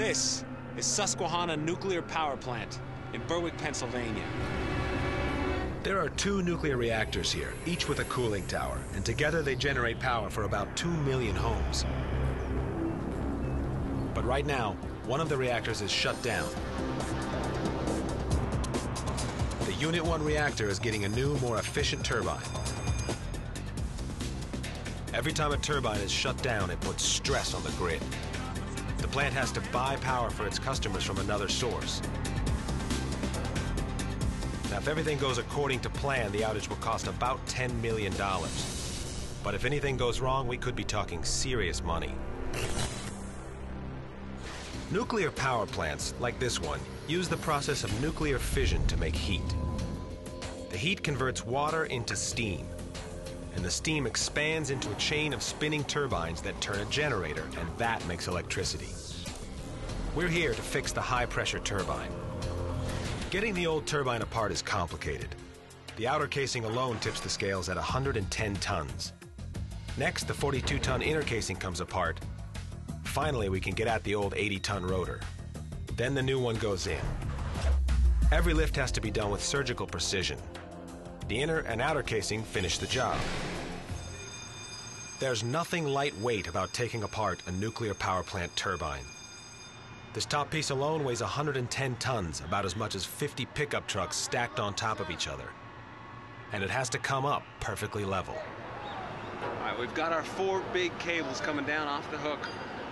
This is Susquehanna Nuclear Power Plant in Berwick, Pennsylvania. There are two nuclear reactors here, each with a cooling tower, and together they generate power for about 2 million homes. But right now, one of the reactors is shut down. The Unit 1 reactor is getting a new, more efficient turbine. Every time a turbine is shut down, it puts stress on the grid. The plant has to buy power for its customers from another source. Now, if everything goes according to plan, the outage will cost about $10 million. But if anything goes wrong, we could be talking serious money. Nuclear power plants, like this one, use the process of nuclear fission to make heat. The heat converts water into steam, and the steam expands into a chain of spinning turbines that turn a generator, and that makes electricity. We're here to fix the high pressure turbine. Getting the old turbine apart is complicated. The outer casing alone tips the scales at 110 tons. Next, the 42 ton inner casing comes apart. Finally, we can get at the old 80 ton rotor. Then the new one goes in. Every lift has to be done with surgical precision. The inner and outer casing finish the job. There's nothing lightweight about taking apart a nuclear power plant turbine. This top piece alone weighs 110 tons, about as much as 50 pickup trucks stacked on top of each other. And it has to come up perfectly level. All right, we've got our four big cables coming down off the hook.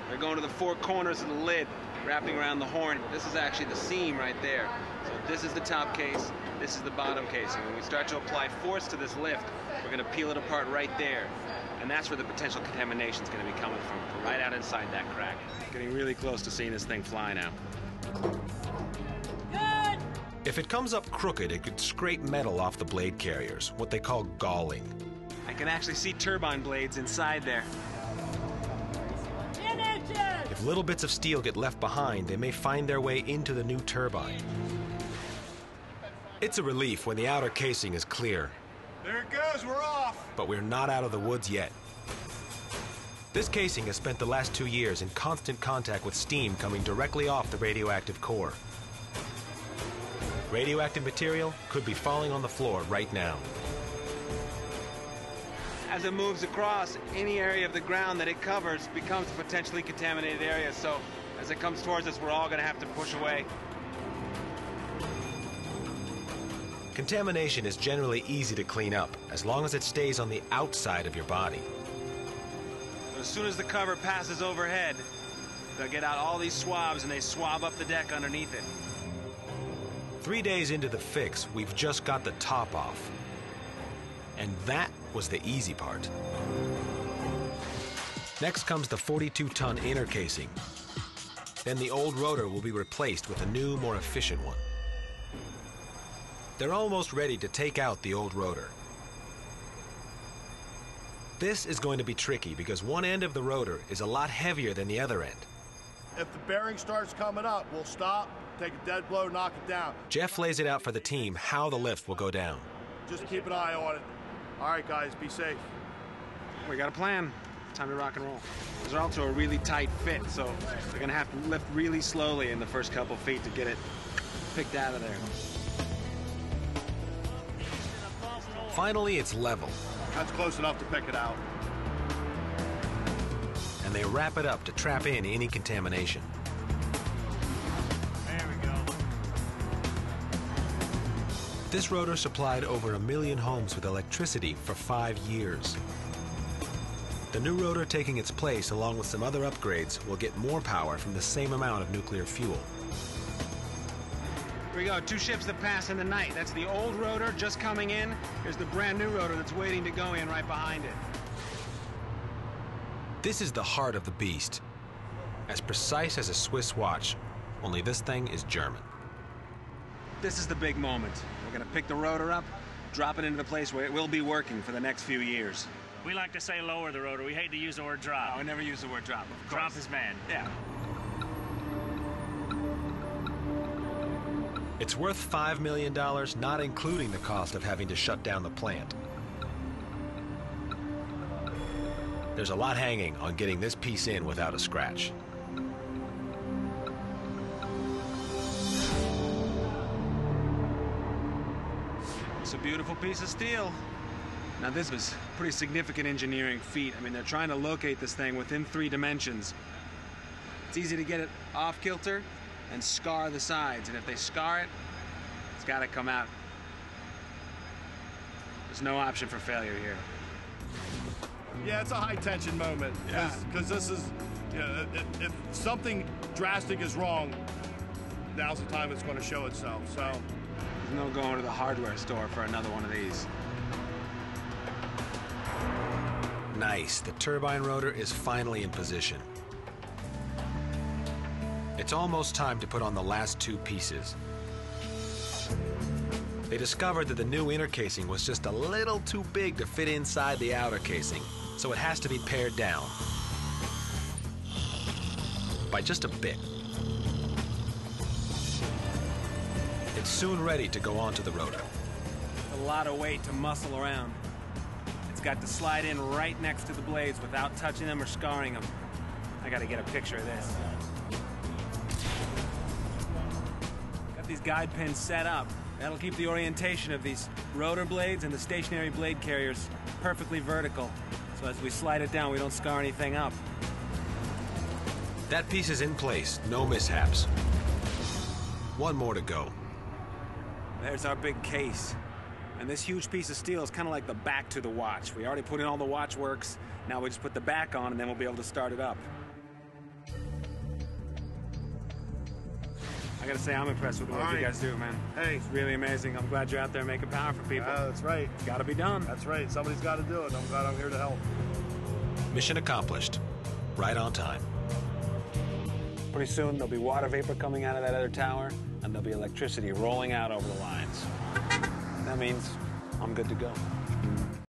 They're going to the four corners of the lid, wrapping around the horn. This is actually the seam right there. So this is the top case, this is the bottom case. And when we start to apply force to this lift, we're going to peel it apart right there. And that's where the potential contamination is going to be coming from, right out inside that crack. Getting really close to seeing this thing fly now. Good! If it comes up crooked, it could scrape metal off the blade carriers, what they call galling. I can actually see turbine blades inside there. If little bits of steel get left behind, they may find their way into the new turbine. It's a relief when the outer casing is clear, There it goes, we're off. but we're not out of the woods yet. This casing has spent the last two years in constant contact with steam coming directly off the radioactive core. Radioactive material could be falling on the floor right now. As it moves across, any area of the ground that it covers becomes a potentially contaminated area. So as it comes towards us, we're all going to have to push away. Contamination is generally easy to clean up as long as it stays on the outside of your body. As soon as the cover passes overhead, they'll get out all these swabs and they swab up the deck underneath it. Three days into the fix, we've just got the top off. And that was the easy part. Next comes the 42 ton inner casing. Then the old rotor will be replaced with a new, more efficient one. They're almost ready to take out the old rotor. This is going to be tricky because one end of the rotor is a lot heavier than the other end. If the bearing starts coming up, we'll stop, take a dead blow, knock it down. Jeff lays it out for the team how the lift will go down. Just keep an eye on it. All right, guys, be safe. We got a plan. Time to rock and roll. These are also a really tight fit, so they're going to have to lift really slowly in the first couple feet to get it picked out of there. Finally, it's level, That's close enough to pick it out. and they wrap it up to trap in any contamination. This rotor supplied over a million homes with electricity for five years. The new rotor taking its place, along with some other upgrades, will get more power from the same amount of nuclear fuel. Here we go. Two ships that pass in the night. That's the old rotor just coming in. Here's the brand new rotor that's waiting to go in right behind it. This is the heart of the beast. As precise as a Swiss watch, only this thing is German. This is the big moment. We're going to pick the rotor up, drop it into the place where it will be working for the next few years. We like to say lower the rotor. We hate to use the word drop. I never use the word drop. Of drop is man. Yeah. It's worth $5 million, not including the cost of having to shut down the plant. There's a lot hanging on getting this piece in without a scratch. It's a beautiful piece of steel. Now this was pretty significant engineering feat. I mean, they're trying to locate this thing within three dimensions. It's easy to get it off kilter and scar the sides. And if they scar it, it's got to come out. There's no option for failure here. Yeah, it's a high tension moment. Yeah. Because this is, you know, if, if something drastic is wrong, now's the time it's going to show itself. So, There's no going to the hardware store for another one of these. Nice. The turbine rotor is finally in position. It's almost time to put on the last two pieces. They discovered that the new inner casing was just a little too big to fit inside the outer casing, so it has to be pared down. By just a bit. It's soon ready to go onto the rotor. A lot of weight to muscle around. It's got to slide in right next to the blades without touching them or scarring them. I gotta get a picture of this. Got these guide pins set up. That'll keep the orientation of these rotor blades and the stationary blade carriers perfectly vertical. So as we slide it down, we don't scar anything up. That piece is in place, no mishaps. One more to go. There's our big case. And this huge piece of steel is kind of like the back to the watch. We already put in all the watch works. Now we just put the back on and then we'll be able to start it up. I gotta say, I'm impressed with the work All you guys do, man. Hey. It's really amazing. I'm glad you're out there making power for people. uh, that's right. it's gotta be done. That's right. Somebody's got to do it. I'm glad I'm here to help. Mission accomplished. Right on time. Pretty soon there'll be water vapor coming out of that other tower and there'll be electricity rolling out over the lines. That means I'm good to go.